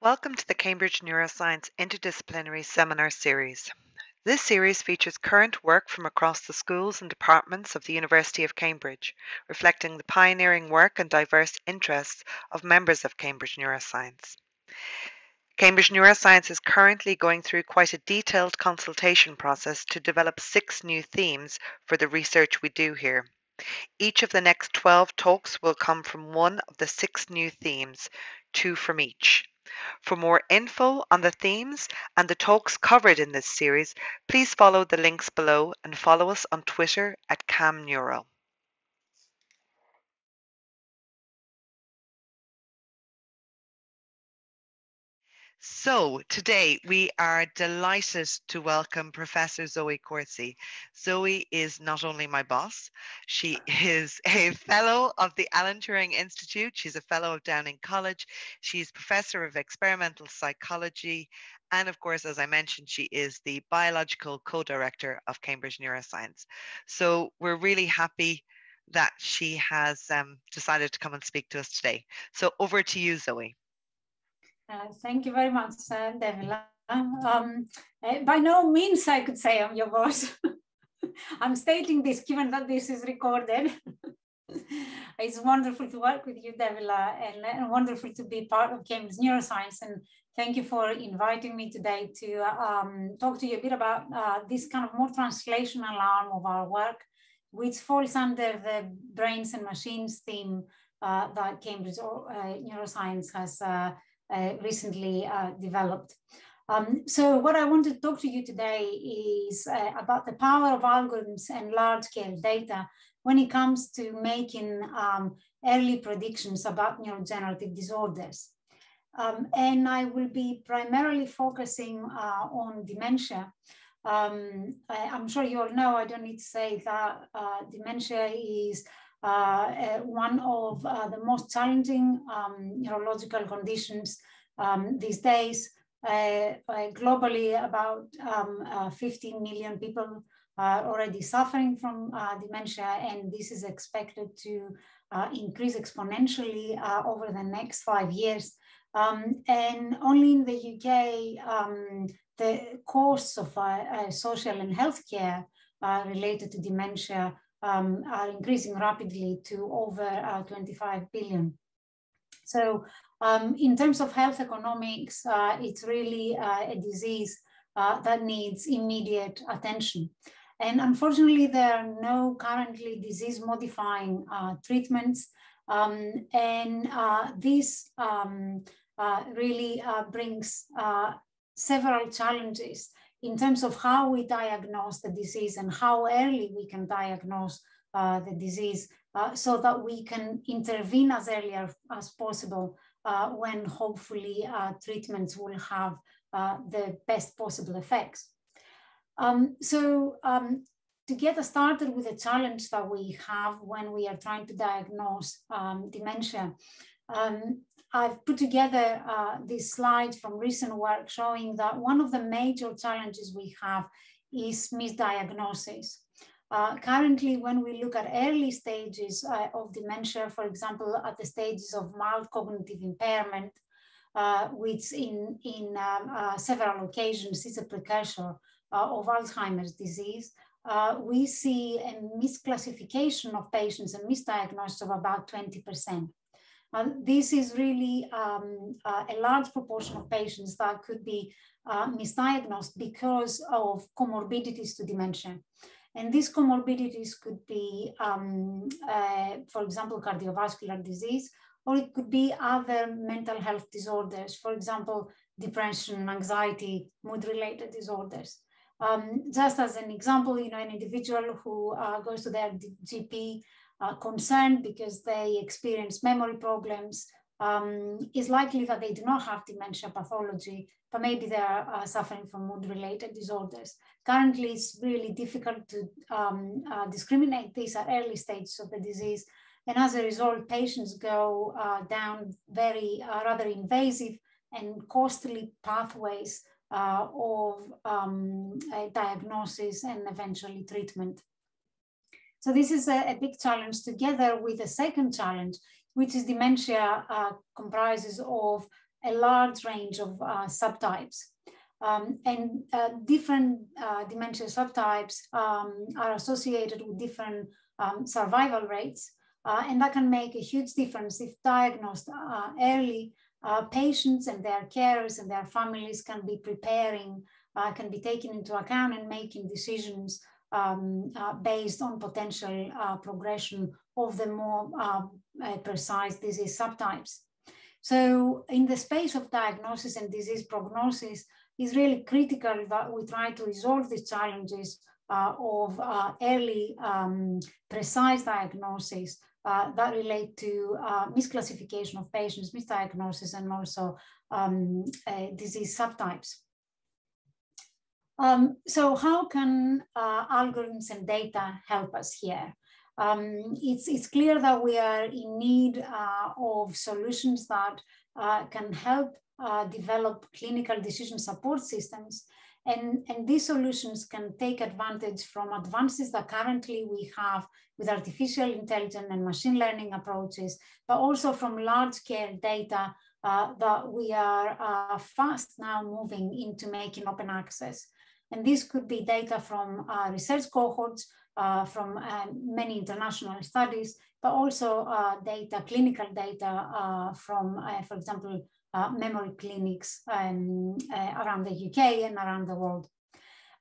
Welcome to the Cambridge Neuroscience Interdisciplinary Seminar Series. This series features current work from across the schools and departments of the University of Cambridge, reflecting the pioneering work and diverse interests of members of Cambridge Neuroscience. Cambridge Neuroscience is currently going through quite a detailed consultation process to develop six new themes for the research we do here. Each of the next 12 talks will come from one of the six new themes, two from each. For more info on the themes and the talks covered in this series, please follow the links below and follow us on Twitter at CamNeuro. So today we are delighted to welcome Professor Zoe Kourtzi. Zoe is not only my boss, she is a fellow of the Alan Turing Institute. She's a fellow of Downing College. She's professor of experimental psychology. And of course, as I mentioned, she is the biological co-director of Cambridge Neuroscience. So we're really happy that she has um, decided to come and speak to us today. So over to you, Zoe. Uh, thank you very much, uh, Dervila. Um, uh, by no means I could say I'm your boss. I'm stating this given that this is recorded. it's wonderful to work with you, Dervila, and, and, wonderful to be part of Cambridge Neuroscience. And thank you for inviting me today to um, talk to you a bit about uh, this kind of more translational arm of our work, which falls under the brains and machines theme uh, that Cambridge uh, Neuroscience has uh, recently uh, developed. Um, so what I want to talk to you today is uh, about the power of algorithms and large-scale data when it comes to making um, early predictions about neurodegenerative disorders. Um, and I will be primarily focusing uh, on dementia. Um, I, am sure you all know, I don't need to say that uh, dementia is one of uh, the most challenging um, neurological conditions um, these days. globally, about um, 15 million people are already suffering from dementia, and this is expected to increase exponentially over the next five years. Um, and only in the UK, um, the costs of uh, uh, social and healthcare uh, related to dementia um, are increasing rapidly to over uh, 25 billion. So um, in terms of health economics, uh, it's really uh, a disease uh, that needs immediate attention. And unfortunately, there are no currently disease modifying uh, treatments. Um, and this um, really brings several challenges in terms of how we diagnose the disease and how early we can diagnose uh, the disease uh, so that we can intervene as early as possible uh, when hopefully uh, treatments will have uh, the best possible effects. Um, so um, to get us started with the challenge that we have when we are trying to diagnose um, dementia, um, I've put together uh, this slide from recent work showing that one of the major challenges we have is misdiagnosis. Uh, currently, when we look at early stages uh, of dementia, for example, at the stages of mild cognitive impairment, uh, which in, in um, uh, several occasions is a precursor uh, of Alzheimer's disease, we see a misclassification of patients and misdiagnosis of about 20%. Um, this is really um, uh, a large proportion of patients that could be uh, misdiagnosed because of comorbidities to dementia. And these comorbidities could be, um, uh, for example, cardiovascular disease, or it could be other mental health disorders, for example, depression, anxiety, mood-related disorders. Um, just as an example, you know, an individual who uh, goes to their GP uh, concerned because they experience memory problems, um, is likely that they do not have dementia pathology, but maybe they are uh, suffering from mood-related disorders. Currently, it's really difficult to um, uh, discriminate these at early stages of the disease. And as a result, patients go uh, down very uh, rather invasive and costly pathways uh, of um, diagnosis and eventually treatment. So this is a, a big challenge together with a second challenge, which is dementia uh, comprises of a large range of uh, subtypes. Um, and uh, different uh, dementia subtypes um, are associated with different um, survival rates. Uh, and that can make a huge difference if diagnosed uh, early. Patients and their carers and their families can be preparing, can be taken into account and making decisions um, based on potential progression of the more precise disease subtypes. So in the space of diagnosis and disease prognosis, it's really critical that we try to resolve these challenges uh, of uh, early um, precise diagnosis uh, that relate to uh, misclassification of patients, misdiagnosis, and also um, uh, disease subtypes. Um, so how can uh, algorithms and data help us here? Um, it's, it's clear that we are in need uh, of solutions that uh, can help uh, develop clinical decision support systems. And, and these solutions can take advantage from advances that currently we have with artificial intelligence and machine learning approaches, but also from large scale data uh, that we are uh, fast now moving into making open access. And this could be data from uh, research cohorts, uh, from uh, many international studies, but also uh, data, clinical data from, for example, memory clinics um, around the UK and around the world.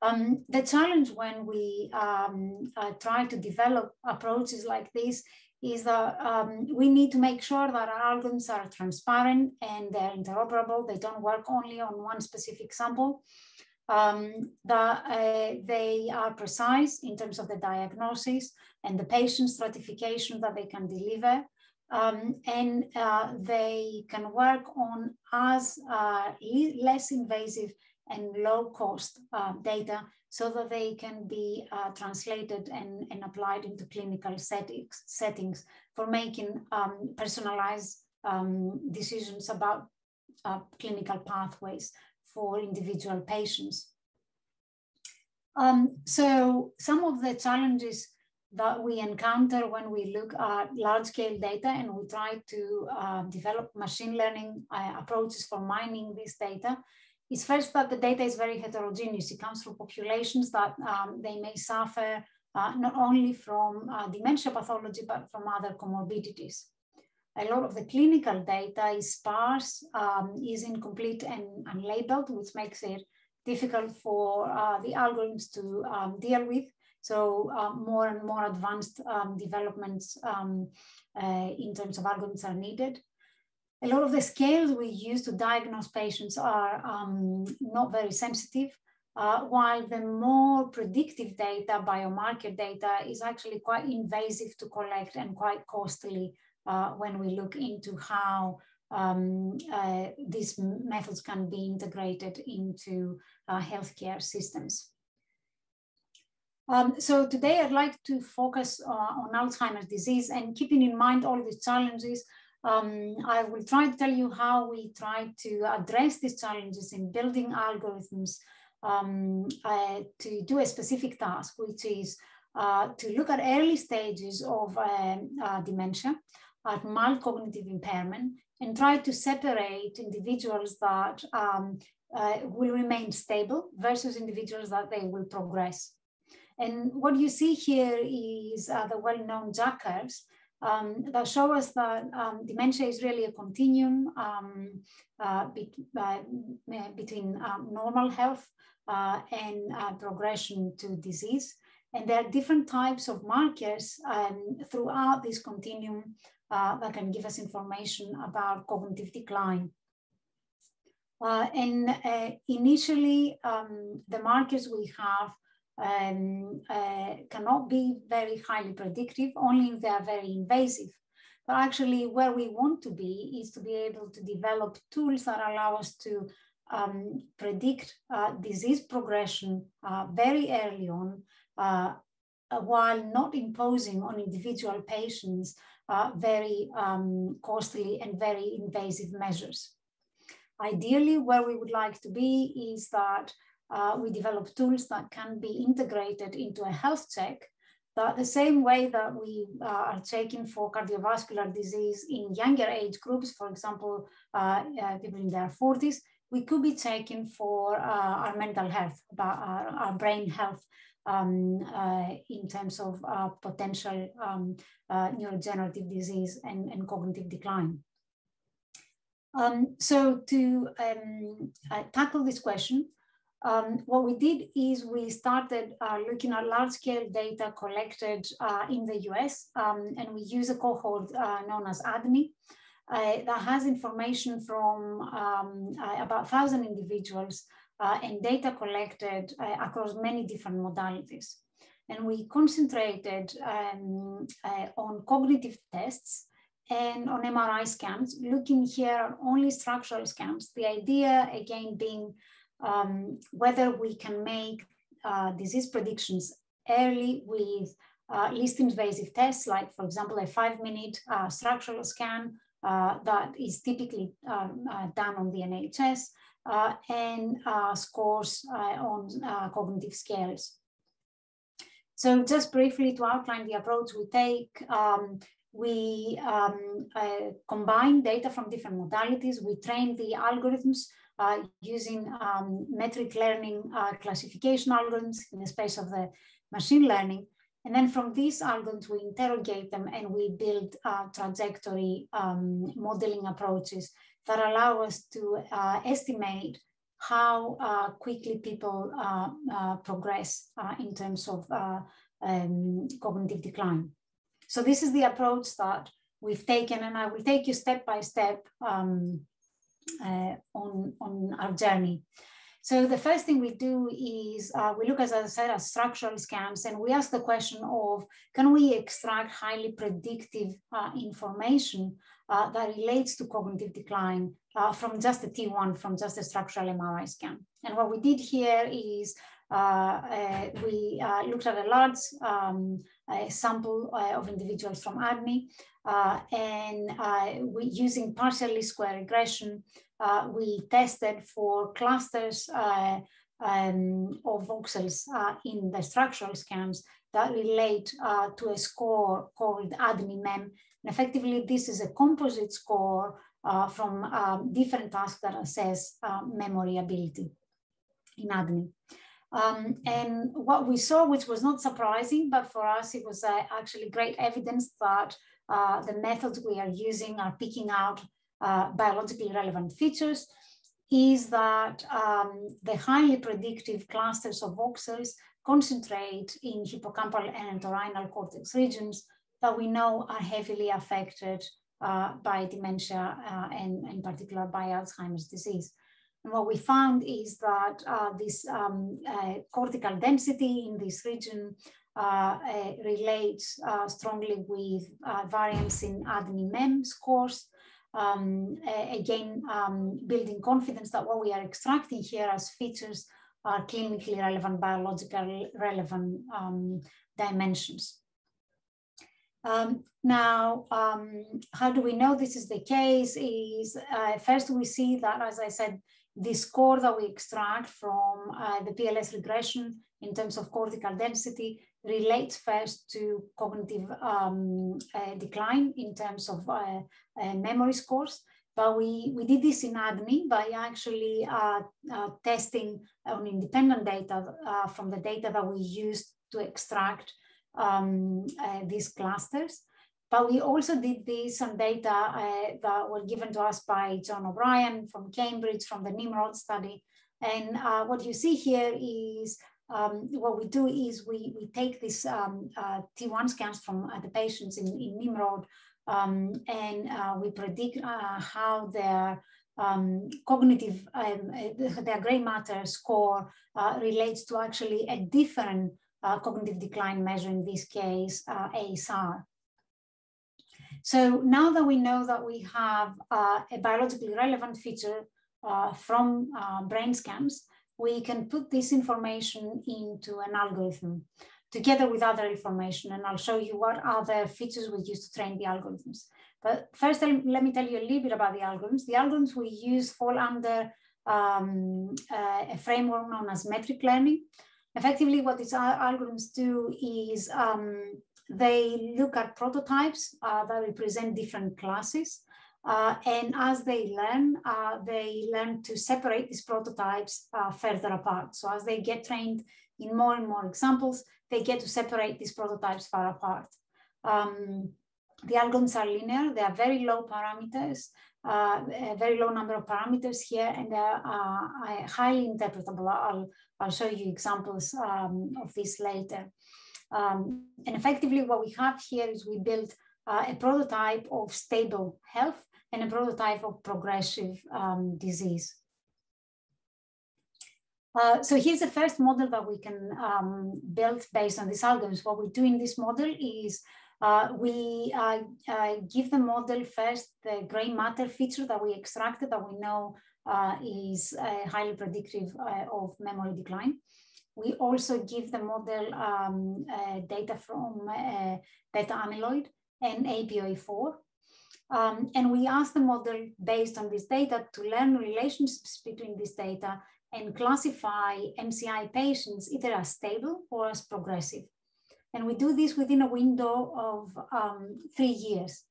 Um, the challenge when we um, uh, try to develop approaches like this is that um, we need to make sure that our algorithms are transparent and they're interoperable. They don't work only on one specific sample um, that uh, they are precise in terms of the diagnosis and the patient stratification that they can deliver. Um, and uh, they can work on as uh, less invasive and low cost uh, data so that they can be uh, translated and, and applied into clinical settings, settings for making um, personalized um, decisions about uh, clinical pathways for individual patients. Um, so some of the challenges that we encounter when we look at large scale data and we try to uh, develop machine learning uh, approaches for mining this data is first that the data is very heterogeneous. It comes from populations that um, they may suffer uh, not only from uh, dementia pathology, but from other comorbidities a lot of the clinical data is sparse, um, is incomplete and unlabeled, which makes it difficult for uh, the algorithms to um, deal with. So uh, more and more advanced um, developments um, uh, in terms of algorithms are needed. A lot of the scales we use to diagnose patients are um, not very sensitive, uh, while the more predictive data, biomarker data, is actually quite invasive to collect and quite costly uh, when we look into how um, uh, these methods can be integrated into uh, healthcare systems. Um, so today I'd like to focus uh, on Alzheimer's disease and keeping in mind all these challenges, um, I will try to tell you how we try to address these challenges in building algorithms um, uh, to do a specific task, which is uh, to look at early stages of um, uh, dementia at mild cognitive impairment and try to separate individuals that um, uh, will remain stable versus individuals that they will progress. And what you see here is uh, the well-known Jack curves um, that show us that um, dementia is really a continuum um, uh, be, uh, between um, normal health uh, and uh, progression to disease. And there are different types of markers um, throughout this continuum uh, that can give us information about cognitive decline. Uh, and uh, initially, um, the markers we have um, uh, cannot be very highly predictive, only if they are very invasive. But actually, where we want to be is to be able to develop tools that allow us to um, predict uh, disease progression uh, very early on, while not imposing on individual patients very um, costly and very invasive measures. Ideally, where we would like to be is that uh, we develop tools that can be integrated into a health check that the same way that we uh, are checking for cardiovascular disease in younger age groups, for example, uh, uh, people in their 40s, we could be taking for uh, our mental health, about our, our brain health um, uh, in terms of uh, potential um, neurodegenerative disease and, and cognitive decline. Um, so to um, tackle this question, um, what we did is we started uh, looking at large scale data collected uh, in the US, um, and we use a cohort uh, known as ADNI uh, that has information from um, uh, about 1,000 individuals uh, and data collected across many different modalities. And we concentrated um, on cognitive tests and on MRI scans, looking here only structural scans. The idea, again, being um, whether we can make uh, disease predictions early with uh, least invasive tests, like, for example, a five minute uh, structural scan uh, that is typically um, uh, done on the NHS, uh, and scores on cognitive scales. So just briefly to outline the approach we take, um, we um, combine data from different modalities. We train the algorithms uh, using um, metric learning uh, classification algorithms in the space of the machine learning. And then from these algorithms, we interrogate them and we build uh, trajectory um, modeling approaches that allow us to uh, estimate how uh, quickly people uh, progress in terms of um, cognitive decline. So this is the approach that we've taken, and I will take you step by step um, uh, on, on our journey. So the first thing we do is uh, we look, as I said, at structural scans, and we ask the question of, can we extract highly predictive uh, information uh, that relates to cognitive decline uh, from just a T1, from just a structural MRI scan? And what we did here is we looked at a large um, sample of individuals from ADNI, and we, using partially square regression, uh, we tested for clusters uh, um, of voxels uh, in the structural scans that relate uh, to a score called ADNI-MEM. And effectively, this is a composite score uh, from um, different tasks that assess uh, memory ability in ADNI. Um, and what we saw, which was not surprising, but for us, it was actually great evidence that the methods we are using are picking out uh, biologically relevant features is that um, the highly predictive clusters of voxels concentrate in hippocampal and entorhinal cortex regions that we know are heavily affected uh, by dementia uh, and in particular by Alzheimer's disease. And what we found is that uh, this um, uh, cortical density in this region uh, relates strongly with variance in ADNI-MEM scores, um, again, um, building confidence that what we are extracting here as features are clinically relevant, biological relevant um, dimensions. Um, now, um, how do we know this is the case? Is uh, first we see that, as I said, the score that we extract from uh, the PLS regression in terms of cortical density relates first to cognitive um, uh, decline in terms of uh, uh, memory scores. But we, we did this in ADNI by actually uh, uh, testing on independent data from the data that we used to extract um, these clusters. But we also did this on data that were given to us by John O'Brien from Cambridge from the Nimrod study. And what you see here is um, what we do is we, we take these um, uh, T1 scans from uh, the patients in, in Nimrod um, and uh, we predict uh, how their um, cognitive, um, uh, their gray matter score uh, relates to actually a different cognitive decline measure, in this case, ASR. So now that we know that we have a biologically relevant feature from brain scans, we can put this information into an algorithm together with other information. And I'll show you what other features we use to train the algorithms. But first, let me tell you a little bit about the algorithms. The algorithms we use fall under um, uh, a framework known as metric learning. Effectively, what these algorithms do is um, they look at prototypes uh, that represent different classes. Uh, and as they learn, uh, they learn to separate these prototypes uh, further apart. So as they get trained in more and more examples, they get to separate these prototypes far apart. Um, the algorithms are linear, they are very low parameters, uh, a very low number of parameters here, and they are uh, highly interpretable. I'll, I'll show you examples um, of this later. Um, and effectively what we have here is we built uh, a prototype of stable health and a prototype of progressive um, disease. Uh, so here's the first model that we can um, build based on these algorithms. What we do in this model is uh, we uh, uh, give the model first the gray matter feature that we extracted that we know uh, is highly predictive of memory decline. We also give the model um, data from beta amyloid and APOE4. Um, and we ask the model based on this data to learn relationships between this data and classify MCI patients either as stable or as progressive. And we do this within a window of um, three years.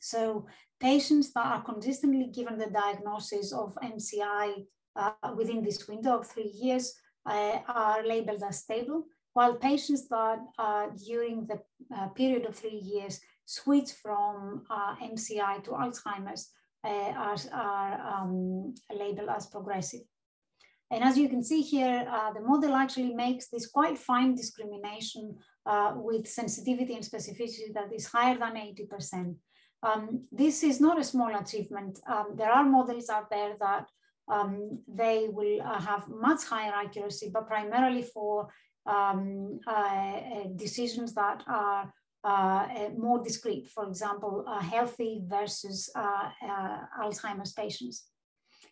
So patients that are consistently given the diagnosis of MCI uh, within this window of three years uh, are labeled as stable, while patients that uh, during the uh, period of three years switch from uh, MCI to Alzheimer's uh, are, are um, labeled as progressive. And as you can see here, uh, the model actually makes this quite fine discrimination with sensitivity and specificity that is higher than 80%. Um, this is not a small achievement. Um, there are models out there that um, they will uh, have much higher accuracy, but primarily for um, uh, uh, decisions that are uh, more discrete, for example, healthy versus Alzheimer's patients.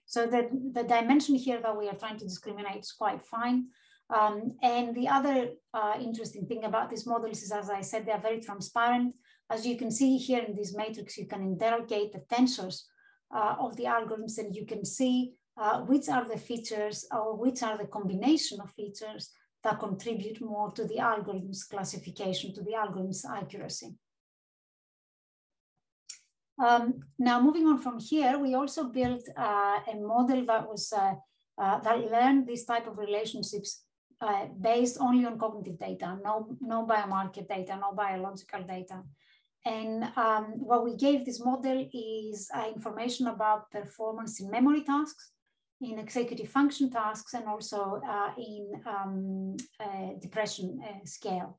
So the, the dimension here that we are trying to discriminate is quite fine. Um, and the other uh, interesting thing about these models is, as I said, they are very transparent. As you can see here in this matrix, you can interrogate the tensors uh, of the algorithms and you can see uh, which are the features or which are the combination of features that contribute more to the algorithm's classification, to the algorithm's accuracy. Um, now, moving on from here, we also built uh, a model that was uh, uh, that learned this type of relationships uh, based only on cognitive data, no, no biomarker data, no biological data. And um, what we gave this model is uh, information about performance in memory tasks, in executive function tasks, and also uh, in um, depression scale.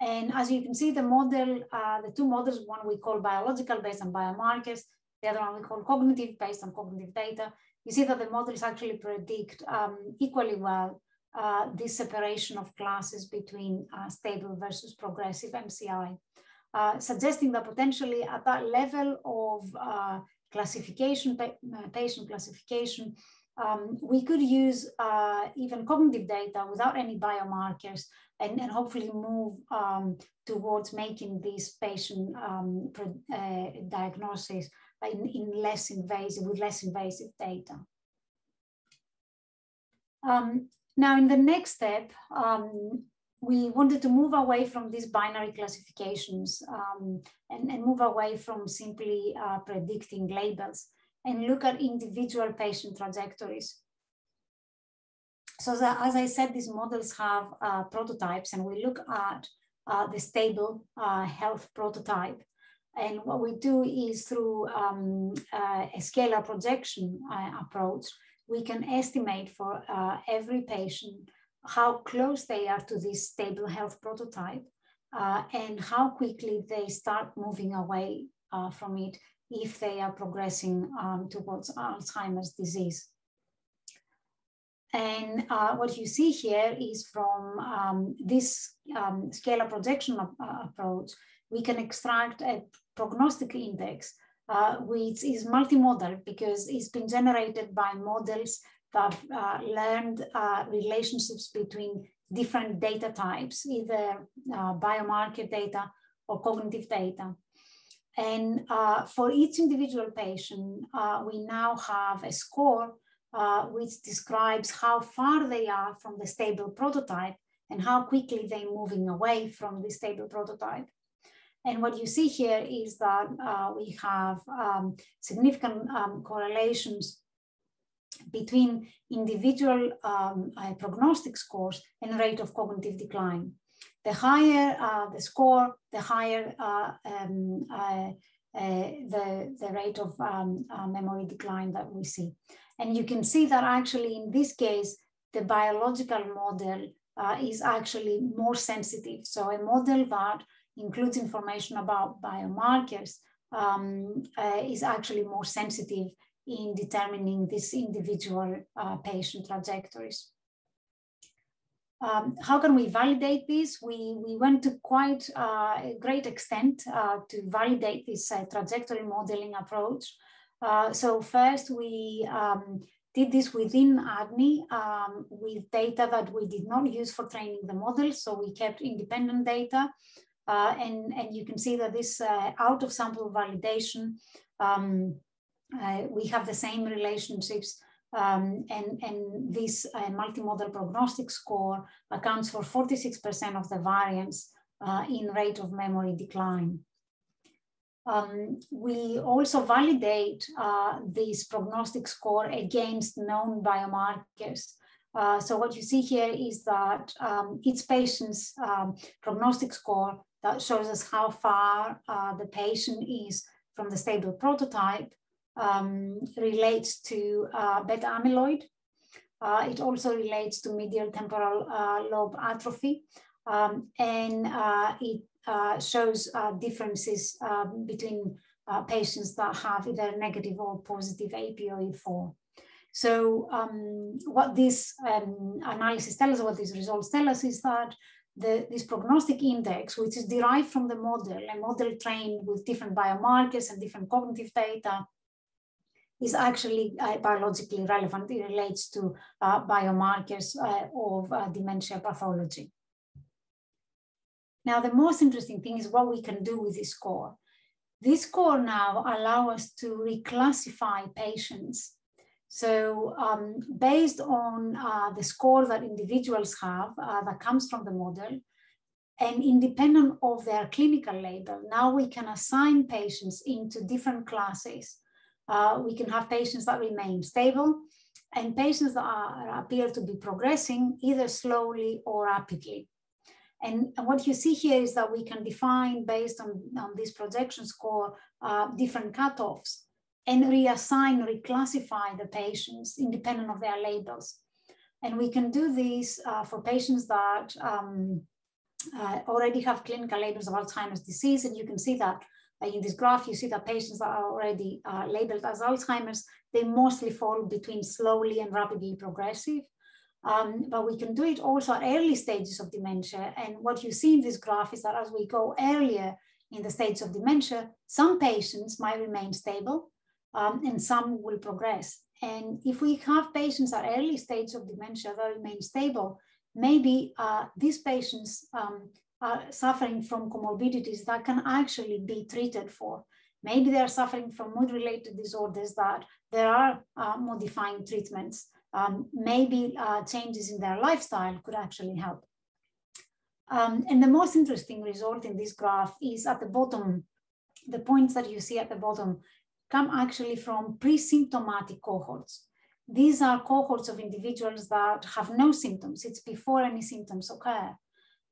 And as you can see, the model, uh, the two models, one we call biological based on biomarkers, the other one we call cognitive based on cognitive data. You see that the models actually predict um, equally well uh, this separation of classes between uh, stable versus progressive MCI, uh, suggesting that potentially at that level of uh, classification, uh, patient classification, um, we could use even cognitive data without any biomarkers and, and hopefully move um, towards making this patient um, uh, diagnosis in, in, less invasive, with less invasive data. Um, now, in the next step, um, we wanted to move away from these binary classifications um, and, and, move away from simply uh, predicting labels and look at individual patient trajectories. So as I said, these models have uh, prototypes and we look at uh, the stable uh, health prototype. And what we do is through um, uh, a scalar projection uh, approach, we can estimate for every patient how close they are to this stable health prototype and how quickly they start moving away from it if they are progressing um, towards Alzheimer's disease. And uh, what you see here is from um, this um, scalar projection of, uh, approach, we can extract a prognostic index, uh, which is multimodal because it's been generated by models that uh, learned uh, relationships between different data types, either uh, biomarker data or cognitive data. And for each individual patient, we now have a score uh, which describes how far they are from the stable prototype and how quickly they're moving away from the stable prototype. And what you see here is that uh, we have um, significant um, correlations between individual um, uh, prognostic scores and rate of cognitive decline. The higher uh, the score, the higher uh, um, uh, uh, the, the rate of um, memory decline that we see. And you can see that actually in this case, the biological model is actually more sensitive. So a model that includes information about biomarkers um, uh, is actually more sensitive in determining this individual uh, patient trajectories. Um, how can we validate this? We, we went to quite uh, a great extent uh, to validate this uh, trajectory modeling approach. Uh, so first we um, did this within ADNI um, with data that we did not use for training the model. So we kept independent data uh, and, and you can see that this uh, out of sample validation, um, uh, we have the same relationships um, and, and this uh, multimodal prognostic score accounts for 46% of the variance uh, in rate of memory decline. Um, we also validate uh, this prognostic score against known biomarkers. Uh, so what you see here is that um, each patient's um, prognostic score that shows us how far uh, the patient is from the stable prototype um, relates to uh, beta amyloid. Uh, it also relates to medial temporal uh, lobe atrophy. Um, and uh, it uh, shows differences um, between patients that have either negative or positive APOE4. So um, what this um, analysis tells us, what these results tell us is that the, this prognostic index, which is derived from the model, a model trained with different biomarkers and different cognitive data, is actually uh, biologically relevant. It relates to uh, biomarkers uh, of dementia pathology. Now, the most interesting thing is what we can do with this score. This score now allow us to reclassify patients so um, based on uh, the score that individuals have uh, that comes from the model, and independent of their clinical label, now we can assign patients into different classes. Uh, we can have patients that remain stable and patients that are, appear to be progressing either slowly or rapidly. And, and, what you see here is that we can define based on, on this projection score uh, different cutoffs and reassign, reclassify the patients independent of their labels. And we can do this uh, for patients that um, uh, already have clinical labels of Alzheimer's disease. And you can see that in this graph, you see that patients that are already uh, labeled as Alzheimer's, they mostly fall between slowly and rapidly progressive. Um, but we can do it also at early stages of dementia. And what you see in this graph is that as we go earlier in the stage of dementia, some patients might remain stable, um, and some will progress. And if we have patients at early stage of dementia that remain stable, maybe uh, these patients um, are suffering from comorbidities that can actually be treated for. Maybe they're suffering from mood-related disorders that there are uh, modifying treatments. Um, maybe uh, changes in their lifestyle could actually help. Um, and the most interesting result in this graph is at the bottom, the points that you see at the bottom come actually from pre-symptomatic cohorts. These are cohorts of individuals that have no symptoms. It's before any symptoms occur.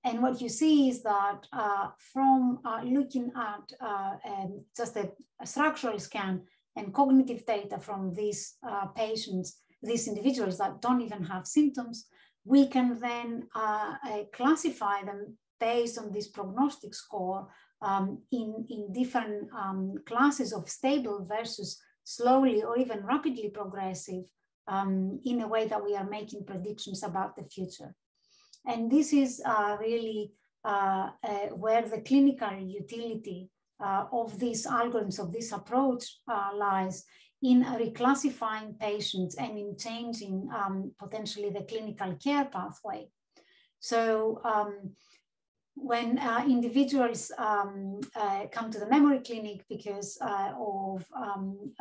And what you see is that uh, from uh, looking at uh, um, just a, a, structural scan and cognitive data from these uh, patients, these individuals that don't even have symptoms, we can then uh, classify them based on this prognostic score um, in, in different um, classes of stable versus slowly or even rapidly progressive um, in a way that we are making predictions about the future. And this is uh, really uh, uh, where the clinical utility of these algorithms, of this approach lies in reclassifying patients and in changing um, potentially the clinical care pathway. So um, when uh, individuals um, uh, come to the memory clinic because uh, of um,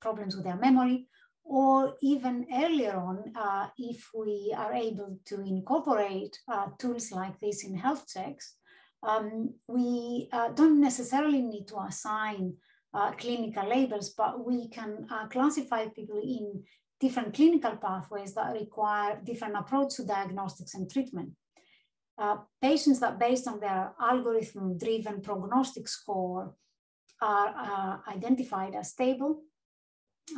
problems with their memory or even earlier on, uh, if we are able to incorporate uh, tools like this in health checks, um, we uh, don't necessarily need to assign uh, clinical labels, but we can uh, classify people in different clinical pathways that require different approach to diagnostics and treatment. Uh, patients that based on their algorithm-driven prognostic score are identified as stable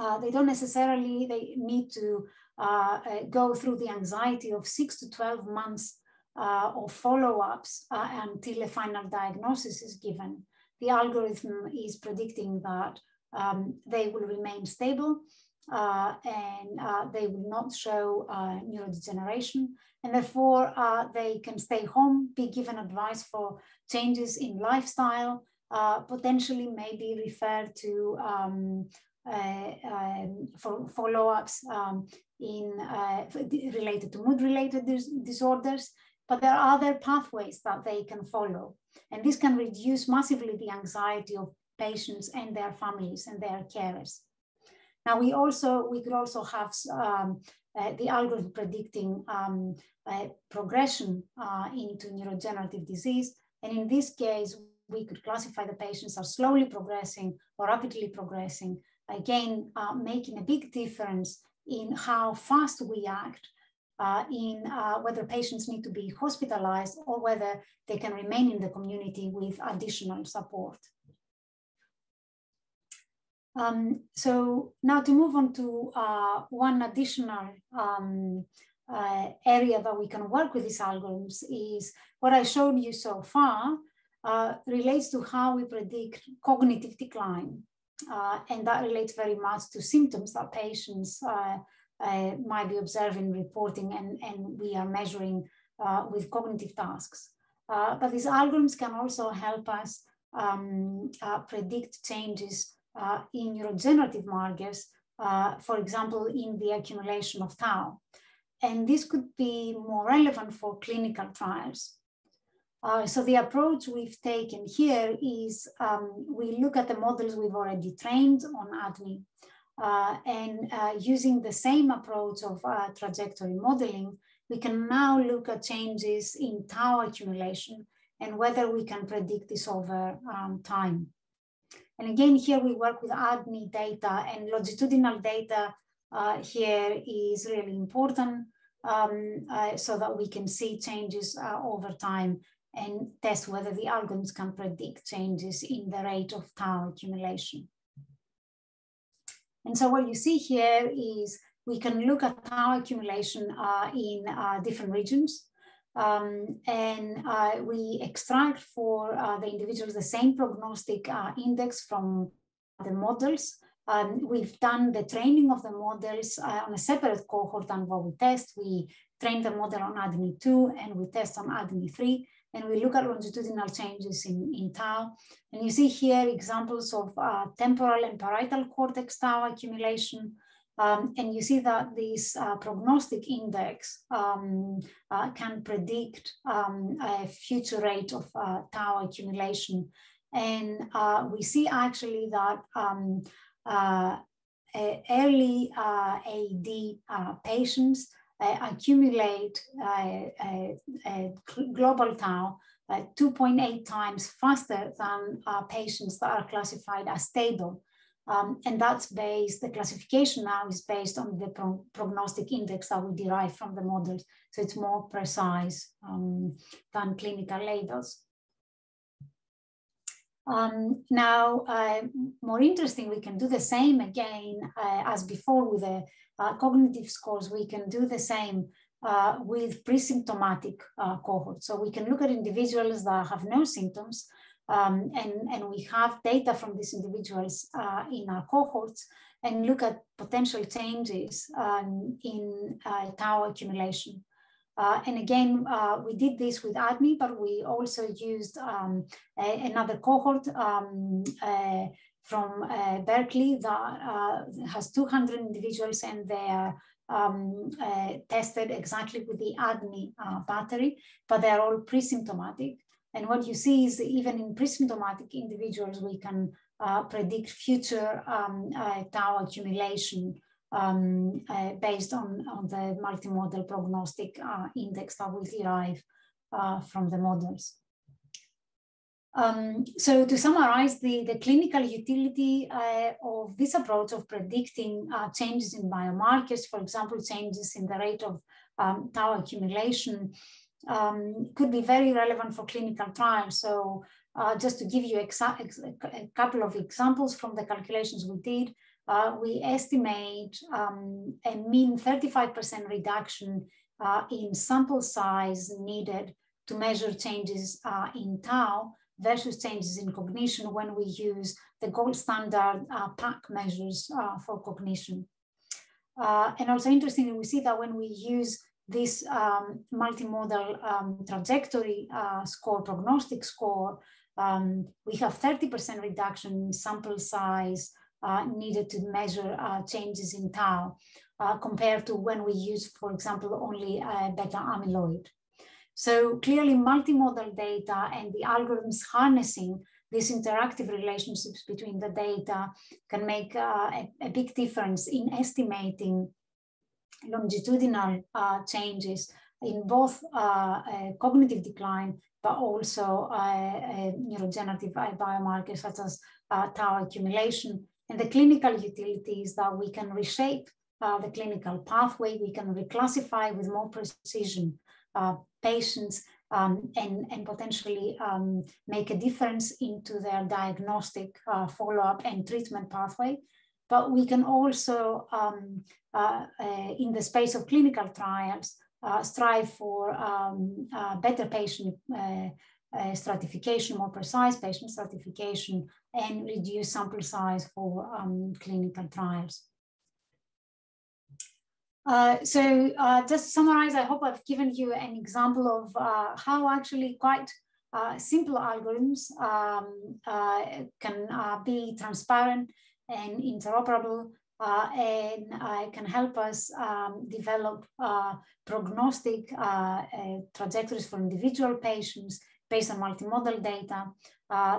uh, they don't necessarily they need to uh, uh, go through the anxiety of six to 12 months uh, of follow-ups uh, until a final diagnosis is given. The algorithm is predicting that um, they will remain stable and they will not show neurodegeneration and therefore they can stay home, be given advice for changes in lifestyle, potentially maybe referred to um, for follow-ups um, in uh, related to mood-related dis disorders, but there are other pathways that they can follow. And this can reduce massively the anxiety of patients and their families and their carers. Now we also, we could also have um, uh, the algorithm predicting um, uh, progression uh, into neurodegenerative disease. And in this case, we could classify the patients as slowly progressing or rapidly progressing again, uh, making a big difference in how fast we act, uh, in uh, whether patients need to be hospitalized or whether they can remain in the community with additional support. Um, so now to move on to uh, one additional um, uh, area that we can work with these algorithms is what I showed you so far uh, relates to how we predict cognitive decline. Uh, and that relates very much to symptoms that patients uh, uh, might be observing, reporting, and, and we are measuring uh, with cognitive tasks. Uh, but these algorithms can also help us um, uh, predict changes in neurodegenerative markers, for example, in the accumulation of tau. And this could be more relevant for clinical trials. Uh, so the approach we've taken here is um, we look at the models we've already trained on ADNI uh, and uh, using the same approach of uh, trajectory modeling, we can now look at changes in tau accumulation and whether we can predict this over um, time. And again, here we work with ADNI data and longitudinal data uh, here is really important um, uh, so that we can see changes over time and test whether the algorithms can predict changes in the rate of tau accumulation. And so what you see here is we can look at tau accumulation uh, in uh, different regions. Um, and uh, we extract for uh, the individuals the same prognostic uh, index from the models. Um, we've done the training of the models uh, on a separate cohort than what we test. We train the model on ADNI2 and we test on ADNI3 and we look at longitudinal changes in, in tau. And you see here examples of uh, temporal and parietal cortex tau accumulation. Um, and you see that this uh, prognostic index um, uh, can predict um, a future rate of uh, tau accumulation. And uh, we see actually that um, uh, early AD patients accumulate uh, global tau 2.8 times faster than uh, patients that are classified as stable. Um, and that's based, the classification now is based on the pro prognostic index that we derive from the models. So it's more precise um, than clinical labels. Um, now, uh, more interesting, we can do the same again uh, as before with the uh, cognitive scores. We can do the same uh, with pre-symptomatic uh, cohorts. So we can look at individuals that have no symptoms um, and, and we have data from these individuals uh, in our cohorts and look at potential changes um, in tau accumulation. Uh, and again, uh, we did this with ADNI, but we also used um, a, another cohort um, uh, from uh, Berkeley that uh, has 200 individuals and they are um, uh, tested exactly with the ADNI battery, but they're all pre-symptomatic. And what you see is even in pre-symptomatic individuals, we can predict future um, tau accumulation um, uh, based on, on the multimodal prognostic uh, index that we derive uh, from the models. Um, so to summarize the, the clinical utility uh, of this approach of predicting uh, changes in biomarkers, for example, changes in the rate of um, tau accumulation, um, could be very relevant for clinical trials. So uh, just to give you a couple of examples from the calculations we did, uh, we estimate um, a mean 35% reduction uh, in sample size needed to measure changes uh, in tau versus changes in cognition when we use the gold standard uh, PACC measures uh, for cognition. Uh, and also interestingly, we see that when we use this um, multimodal um, trajectory score, prognostic score, um, we have 30% reduction in sample size uh, needed to measure uh, changes in tau compared to when we use, for example, only beta amyloid. So clearly multimodal data and the algorithms harnessing these interactive relationships between the data can make uh, a, a, big difference in estimating longitudinal uh, changes in both uh, cognitive decline, but also uh, neurodegenerative biomarkers such as uh, tau accumulation. And the clinical utility is that we can reshape uh, the clinical pathway, we can reclassify with more precision uh, patients um, and, and potentially um, make a difference into their diagnostic uh, follow-up and treatment pathway. But we can also, um, uh, uh in the space of clinical trials, uh, strive for um, better patient stratification, more precise patient stratification, and reduce sample size for um, clinical trials. Uh, so uh, just to summarize, I hope I've given you an example of uh, how actually quite uh, simple algorithms um, uh, can be transparent and interoperable and can help us um, develop prognostic trajectories for individual patients based on multimodal data.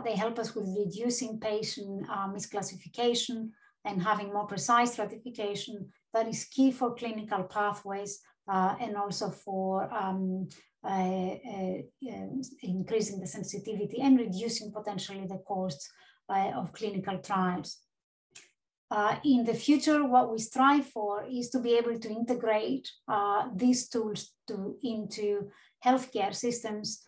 They help us with reducing patient misclassification and having more precise stratification that is key for clinical pathways uh, and also for um, uh, uh, increasing the sensitivity and reducing potentially the costs uh, of clinical trials. Uh, in the future, what we strive for is to be able to integrate uh, these tools to, into healthcare systems,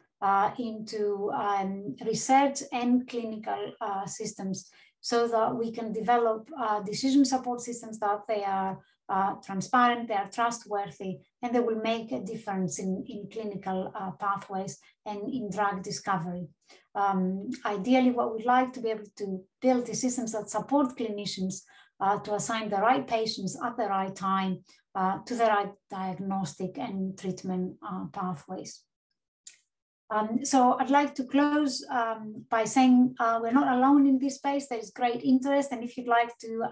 into um, research and clinical systems so that we can develop decision support systems that they are uh, transparent, they are trustworthy, and they will make a difference in, in clinical uh, pathways and in drug discovery. Um, ideally, what we'd like to be able to build is systems that support clinicians uh, to assign the right patients at the right time uh, to the right diagnostic and treatment uh, pathways. Um, so I'd like to close um, by saying uh, we're not alone in this space. There is great interest, and if you'd like to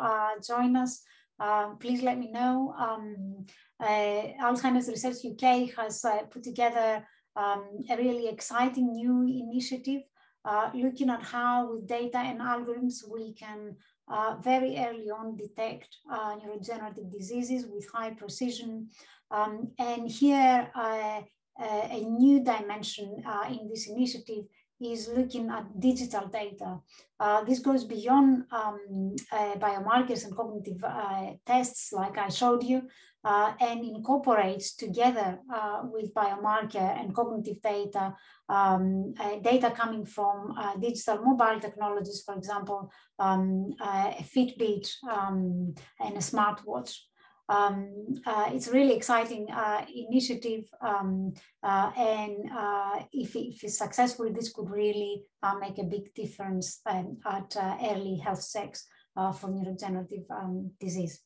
join us, um, please let me know. Um, uh, Alzheimer's Research UK has uh, put together um, a really exciting new initiative uh, looking at how with data and algorithms we can uh, very early on detect uh, neurodegenerative diseases with high precision. Um, and here uh, a new dimension in this initiative is looking at digital data. Uh, this goes beyond um, uh, biomarkers and cognitive uh, tests like I showed you uh, and incorporates together uh, with biomarker and cognitive data, um, uh, data coming from digital mobile technologies, for example, um, a Fitbit um, and a smartwatch. Um, uh, it's a really exciting uh, initiative, um, uh, and uh, if, if, it's successful, this could really uh, make a big difference um, at uh, early health checks for neurodegenerative um, disease.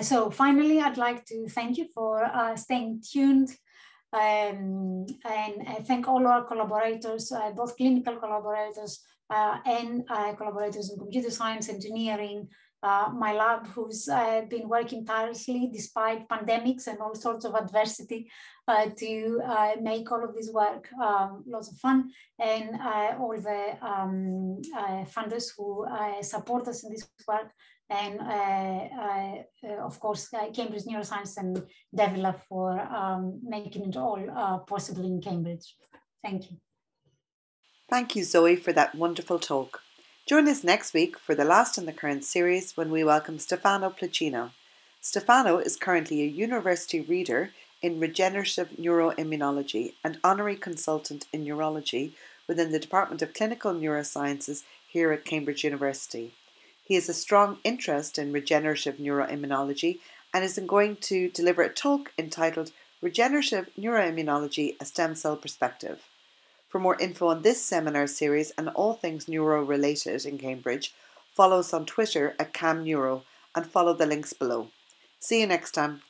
so finally, I'd like to thank you for staying tuned um, and thank all our collaborators, both clinical collaborators and collaborators in computer science, engineering, uh, my lab who's uh, been working tirelessly despite pandemics and all sorts of adversity uh, to uh, make all of this work um, lots of fun and uh, all the um, funders who support us in this work and of course, Cambridge Neuroscience and Dervila for um, making it all possible in Cambridge. Thank you. Thank you, Zoe, for that wonderful talk. Join us next week for the last in the current series when we welcome Stefano Pluchino. Stefano is currently a university reader in regenerative neuroimmunology and honorary consultant in neurology within the Department of Clinical Neurosciences here at Cambridge University. He has a strong interest in regenerative neuroimmunology and is going to deliver a talk entitled Regenerative Neuroimmunology A Stem Cell Perspective. For more info on this seminar series and all things neuro related in Cambridge, follow us on Twitter at CamNeuro and follow the links below. See you next time.